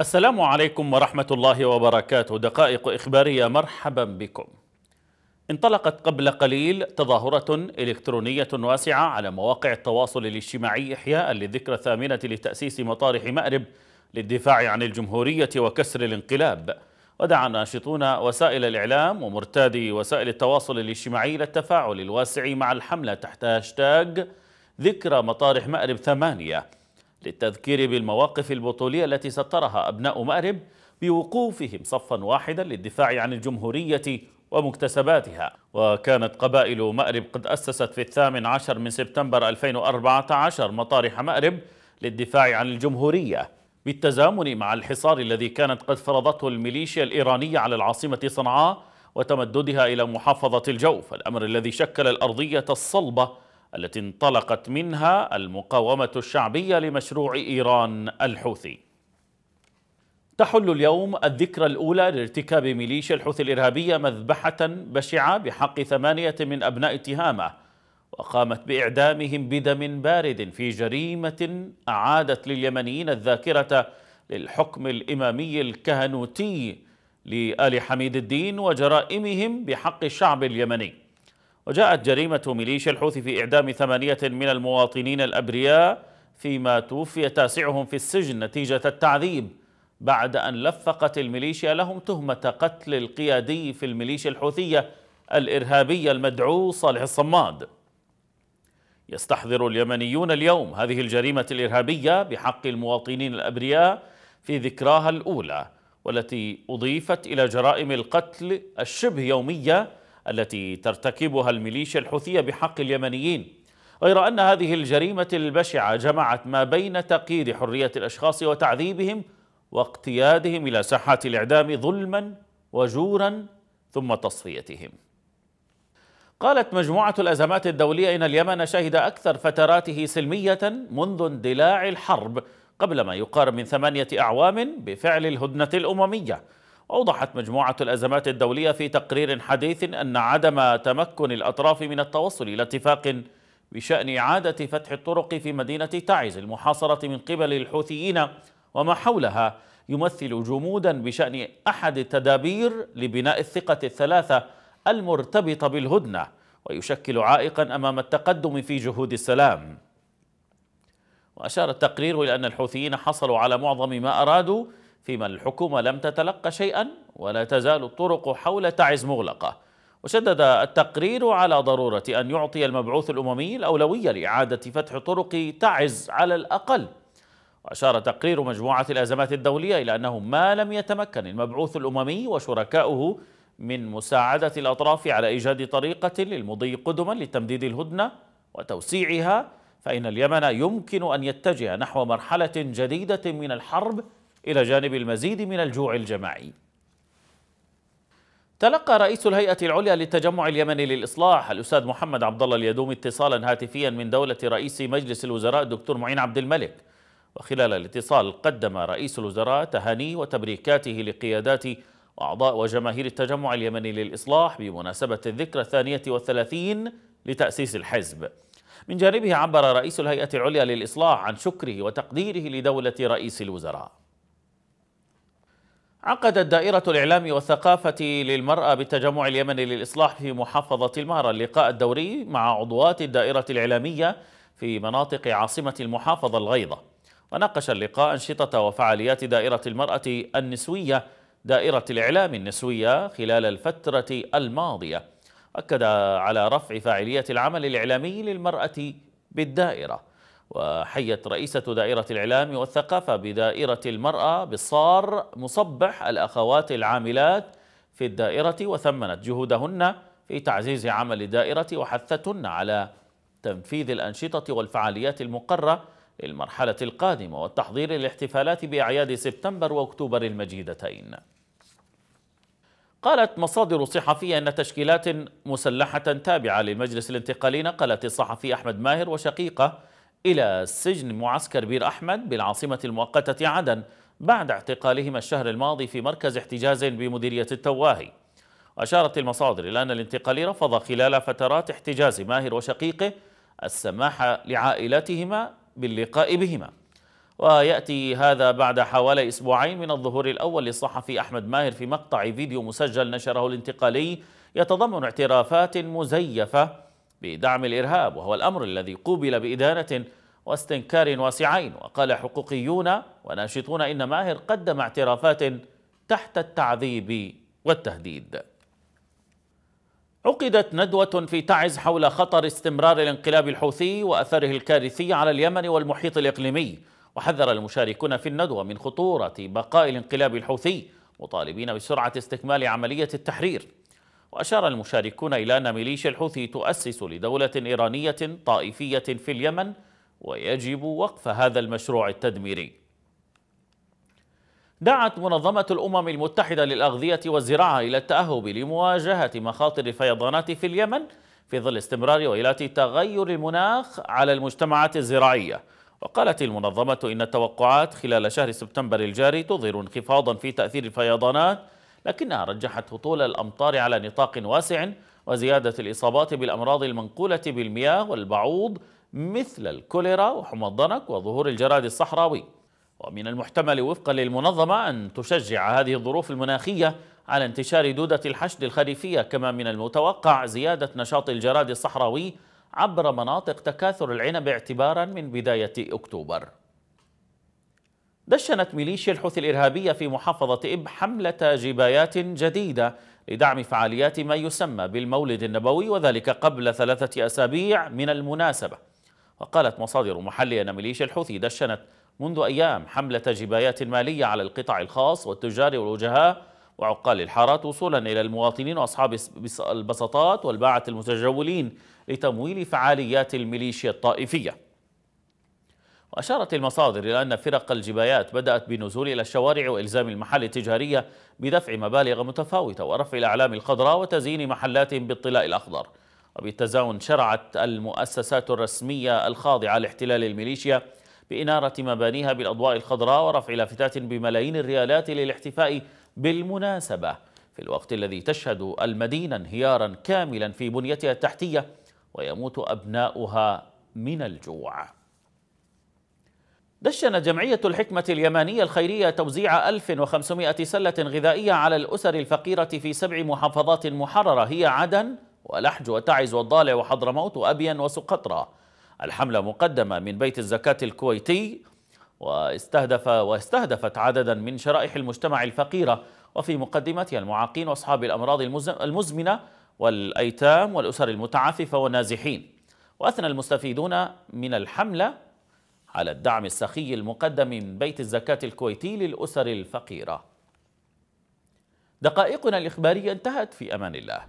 السلام عليكم ورحمة الله وبركاته. دقائق إخبارية مرحبا بكم. انطلقت قبل قليل تظاهرة إلكترونية واسعة على مواقع التواصل الاجتماعي إحياء للذكرى الثامنة لتأسيس مطارح مأرب للدفاع عن الجمهورية وكسر الانقلاب. ودعا ناشطون وسائل الإعلام ومرتادي وسائل التواصل الاجتماعي إلى التفاعل الواسع مع الحملة تحت هاشتاج ذكرى مطارح مأرب ثمانية. للتذكير بالمواقف البطولية التي سطرها أبناء مأرب بوقوفهم صفا واحدا للدفاع عن الجمهورية ومكتسباتها. وكانت قبائل مأرب قد أسست في الثامن عشر من سبتمبر 2014 مطارح مأرب للدفاع عن الجمهورية بالتزامن مع الحصار الذي كانت قد فرضته الميليشيا الإيرانية على العاصمة صنعاء وتمددها إلى محافظة الجوف الأمر الذي شكل الأرضية الصلبة التي انطلقت منها المقاومة الشعبية لمشروع إيران الحوثي. تحل اليوم الذكرى الأولى لارتكاب ميليشيا الحوثي الإرهابية مذبحة بشعة بحق ثمانية من أبناء تهامة وقامت بإعدامهم بدم بارد في جريمة أعادت لليمنيين الذاكرة للحكم الإمامي الكهنوتي لآل حميد الدين وجرائمهم بحق الشعب اليمني. وجاءت جريمة ميليشيا الحوثي في إعدام ثمانية من المواطنين الأبرياء فيما توفي تاسعهم في السجن نتيجة التعذيب بعد أن لفقت الميليشيا لهم تهمة قتل القيادي في الميليشيا الحوثية الإرهابية المدعو صالح الصماد. يستحضر اليمنيون اليوم هذه الجريمة الإرهابية بحق المواطنين الأبرياء في ذكراها الأولى والتي أضيفت إلى جرائم القتل الشبه يومية التي ترتكبها الميليشيا الحوثية بحق اليمنيين. غير أن هذه الجريمة البشعة جمعت ما بين تقييد حرية الأشخاص وتعذيبهم واقتيادهم إلى ساحات الإعدام ظلما وجورا ثم تصفيتهم. قالت مجموعة الأزمات الدولية إن اليمن شهد أكثر فتراته سلمية منذ اندلاع الحرب قبل ما يقارب من ثمانية أعوام بفعل الهدنة الأممية. أوضحت مجموعة الأزمات الدولية في تقرير حديث أن عدم تمكن الأطراف من التوصل إلى اتفاق بشأن إعادة فتح الطرق في مدينة تعز المحاصرة من قبل الحوثيين وما حولها يمثل جمودا بشأن أحد التدابير لبناء الثقة الثلاثة المرتبطة بالهدنة ويشكل عائقا أمام التقدم في جهود السلام. وأشار التقرير إلى أن الحوثيين حصلوا على معظم ما أرادوا فيما الحكومة لم تتلقى شيئا ولا تزال الطرق حول تعز مغلقة. وشدد التقرير على ضرورة أن يعطي المبعوث الأممي الأولوية لإعادة فتح طرق تعز على الأقل. وأشار تقرير مجموعة الأزمات الدولية إلى أنه ما لم يتمكن المبعوث الأممي وشركاؤه من مساعدة الأطراف على إيجاد طريقة للمضي قدما لتمديد الهدنة وتوسيعها فإن اليمن يمكن أن يتجه نحو مرحلة جديدة من الحرب إلى جانب المزيد من الجوع الجماعي. تلقى رئيس الهيئة العليا للتجمع اليمني للإصلاح الأستاذ محمد عبد الله اليدوم اتصالا هاتفيا من دولة رئيس مجلس الوزراء الدكتور معين عبد الملك. وخلال الاتصال قدم رئيس الوزراء تهانيه وتبريكاته لقيادات وأعضاء وجماهير التجمع اليمني للإصلاح بمناسبة الذكرى الثانية والثلاثين لتأسيس الحزب. من جانبه عبر رئيس الهيئة العليا للإصلاح عن شكره وتقديره لدولة رئيس الوزراء. عقدت دائرة الإعلام والثقافة للمرأة بالتجمع اليمني للإصلاح في محافظة المهرة اللقاء الدوري مع عضوات الدائرة الإعلامية في مناطق عاصمة المحافظة الغيضة وناقش اللقاء أنشطة وفعاليات دائرة المرأة النسوية دائرة الإعلام النسوية خلال الفترة الماضية. أكد على رفع فاعلية العمل الإعلامي للمرأة بالدائرة. وحيت رئيسة دائرة الإعلام والثقافة بدائرة المرأة بالصار مصبح الأخوات العاملات في الدائرة وثمنت جهودهن في تعزيز عمل الدائرة وحثتهن على تنفيذ الأنشطة والفعاليات المقرة للمرحلة القادمة والتحضير للاحتفالات بأعياد سبتمبر وأكتوبر المجيدتين. قالت مصادر صحفية أن تشكيلات مسلحة تابعة للمجلس الانتقالي نقلت الصحفي أحمد ماهر وشقيقة إلى سجن معسكر بير أحمد بالعاصمة المؤقتة عدن بعد اعتقالهما الشهر الماضي في مركز احتجاز بمديرية التواهي. وأشارت المصادر إلى أن الانتقالي رفض خلال فترات احتجاز ماهر وشقيقه السماح لعائلاتهما باللقاء بهما. ويأتي هذا بعد حوالي أسبوعين من الظهور الأول للصحفي أحمد ماهر في مقطع فيديو مسجل نشره الانتقالي يتضمن اعترافات مزيفة بدعم الإرهاب وهو الأمر الذي قوبل بإدانة واستنكار واسعين. وقال حقوقيون وناشطون إن ماهر قدم اعترافات تحت التعذيب والتهديد. عقدت ندوة في تعز حول خطر استمرار الانقلاب الحوثي وأثره الكارثي على اليمن والمحيط الإقليمي. وحذر المشاركون في الندوة من خطورة بقاء الانقلاب الحوثي مطالبين بسرعة استكمال عملية التحرير. وأشار المشاركون إلى أن ميليشيا الحوثي تؤسس لدولة إيرانية طائفية في اليمن ويجب وقف هذا المشروع التدميري. دعت منظمة الأمم المتحدة للأغذية والزراعة إلى التأهب لمواجهة مخاطر الفيضانات في اليمن في ظل استمرار ويلات تغير المناخ على المجتمعات الزراعية. وقالت المنظمة إن التوقعات خلال شهر سبتمبر الجاري تظهر انخفاضا في تأثير الفيضانات لكنها رجحت هطول الأمطار على نطاق واسع وزيادة الإصابات بالأمراض المنقولة بالمياه والبعوض مثل الكوليرا وحمى الضنك وظهور الجراد الصحراوي. ومن المحتمل وفقا للمنظمة أن تشجع هذه الظروف المناخية على انتشار دودة الحشد الخريفية كما من المتوقع زيادة نشاط الجراد الصحراوي عبر مناطق تكاثر العنب اعتبارا من بداية أكتوبر. دشنت ميليشيا الحوثي الإرهابية في محافظة إب حملة جبايات جديدة لدعم فعاليات ما يسمى بالمولد النبوي وذلك قبل ثلاثة أسابيع من المناسبة. وقالت مصادر محلية أن ميليشيا الحوثي دشنت منذ أيام حملة جبايات مالية على القطاع الخاص والتجار والوجهاء وعقال الحارات وصولا إلى المواطنين وأصحاب البساطات والباعة المتجولين لتمويل فعاليات الميليشيا الطائفية. وأشارت المصادر إلى أن فرق الجبايات بدأت بالنزول إلى الشوارع وإلزام المحال التجارية بدفع مبالغ متفاوتة ورفع الأعلام الخضراء وتزيين محلات بالطلاء الأخضر. وبالتزاون شرعت المؤسسات الرسمية الخاضعة لاحتلال الميليشيا بإنارة مبانيها بالأضواء الخضراء ورفع لافتات بملايين الريالات للاحتفاء بالمناسبة. في الوقت الذي تشهد المدينة انهيارا كاملا في بنيتها التحتية ويموت أبناؤها من الجوع. دشن جمعية الحكمة اليمانية الخيرية توزيع 1500 سلة غذائية على الأسر الفقيرة في سبع محافظات محررة هي عدن ولحج وتعز والضالع وحضرموت وأبين وسقطرى. الحملة مقدمة من بيت الزكاة الكويتي واستهدف واستهدفت عددا من شرائح المجتمع الفقيرة وفي مقدمتها المعاقين وأصحاب الأمراض المزمنة والأيتام والأسر المتعففة والنازحين. وأثنى المستفيدون من الحملة على الدعم السخي المقدم من بيت الزكاة الكويتي للأسر الفقيرة. دقائقنا الإخبارية انتهت في أمان الله.